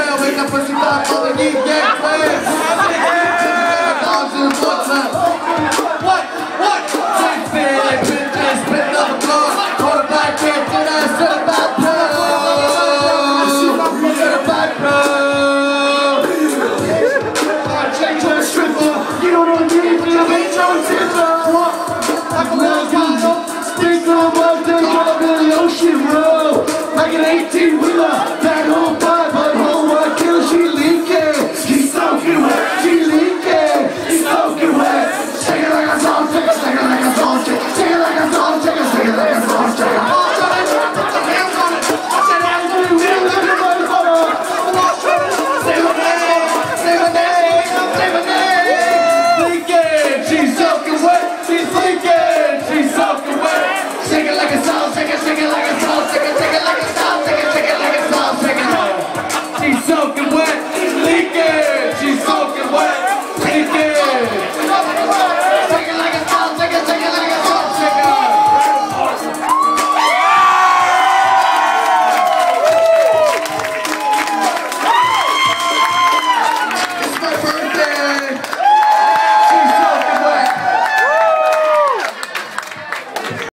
well, wake up, pussy, pop, all the geek, Yeah. wet. Dogs in the.